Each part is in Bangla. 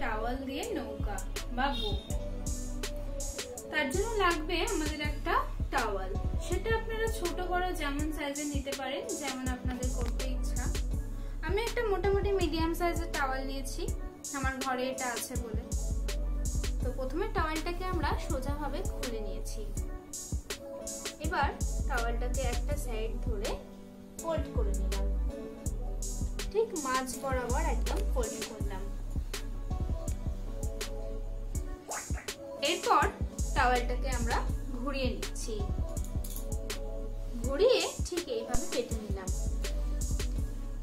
টাওয়াল দিয়ে নৌকা বা বোট। তার জন্য লাগবে আমাদের একটা টাওয়াল। সেটা আপনারা ছোট, বড় যেমন সাইজে নিতে পারেন, যেমন আপনাদের করতে ইচ্ছা। আমি একটা মোটামুটি মিডিয়াম সাইজের টাওয়াল নিয়েছি। আমার ঘরে এটা আছে বলে। তো প্রথমে টাওয়ালটাকে আমরা সোজাভাবে খুলে নিয়েছি। এবার টাওয়ালটাকে একটা সাইড ধরে ফোল্ড করে নিলাম। মাঝ বরাবর একদম ফোল্ড করলাম। এরপর টাওয়ালটাকে আমরা ঘুরিয়ে নিচ্ছি। ঘুরিয়ে ঠিক এইভাবে পেতে নিলাম।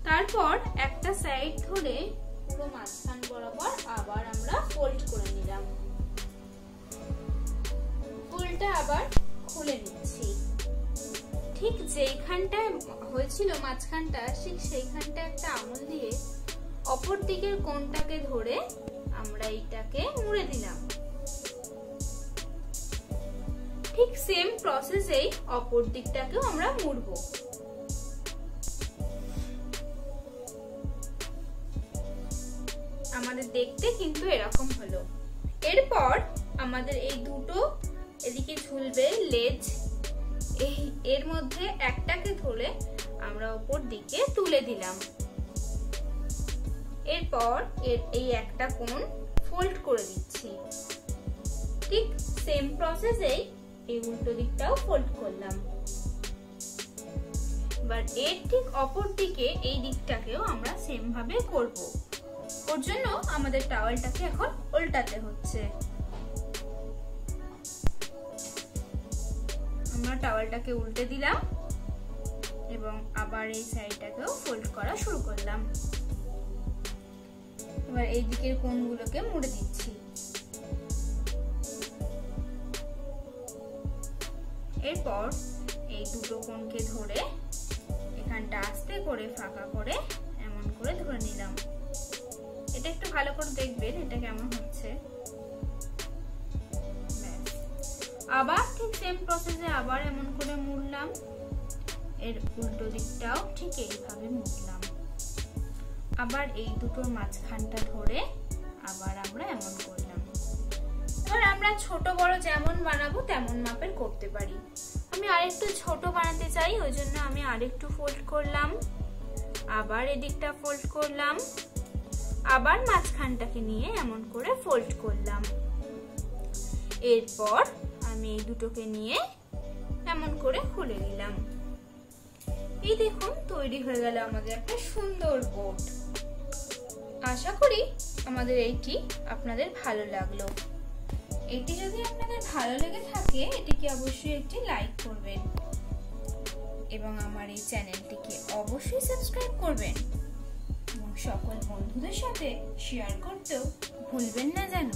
তারপর একটা সাইড ধরে পুরো মাঝখান বরাবর আবার আমরা ফোল্ড করে নিলাম। ফুলটা আবার যেইখানটায় হয়েছিল মাঝখানটা, ঠিক সেইখানটা একটা আঙুল দিয়ে অপর দিকের কোনটাকে ধরে আমরা এইটাকে মুড়ে দিলাম। ঠিক সেম প্রসেসেই অপর দিকটাকেও আমরা মুড়বো। আমাদের দেখতে কিন্তু এরকম হলো। এরপর আমাদের এই দুটো এদিকে ঝুলবে লেজ এর মধ্যে একটাকে ধরে আমরা ওপর দিকে তুলে দিলাম। এরপর এর এই একটা কোণ ফোল্ড করে দিচ্ছি। ঠিক সেম প্রসেসেই এই উল্টো দিকটাও ফোল্ড করলাম। এবার এর ঠিক অপর দিকে এই দিকটাকেও আমরা সেম ভাবে করব। ওর জন্য আমাদের টাওয়ালটাকে এখন উল্টাতে হচ্ছে। আমরা টাওয়ালটাকে উল্টে দিলাম এবং আবার এই সাইডটাকেও ফোল্ড করা শুরু করলাম। এবার এই দিকের কোণগুলোকে মুড়ে দিচ্ছি। এরপর এই দুটো কোণকে ধরে এখানটা আস্তে করে, ফাঁকা করে, এমন করে ধরে নিলাম। এটা একটু ভালো করে দেখবেন আবার ঠিক সেম প্রসেসে আবার এমন করে মুড়লাম। এর উল্টো দিকটাও ঠিক এইভাবে মুড়লাম। আবার এই দুটোর মাঝখানটা ধরে আবার আমরা এমন করলাম। এবার আমরা ছোট বড় যেমন বানাবো তেমন মাপের করতে পারি। আমি আরেকটু ছোট বানাতে চাই, ওই জন্য আমি আরেকটু ফোল্ড করলাম। আবার এদিকটা ফোল্ড করলাম। আবার মাঝখানটাকে নিয়ে এমন করে ফোল্ড করলাম। এরপর আমি এই দুটোকে নিয়ে এমন করে খুলে নিলাম। এই দেখুন, তৈরি হয়ে গেল আমাদের একটা সুন্দর বোট আশা করি আমাদের এইটি আপনাদের ভালো লাগল। এটি যদি আপনাদের ভালো লেগে থাকে, এটিকে অবশ্যই একটি লাইক করবেন এবং আমার এই চ্যানেলটিকে অবশ্যই সাবস্ক্রাইব করবেন। এবং সকল বন্ধুদের সাথে শেয়ার করতেও ভুলবেন না যেন।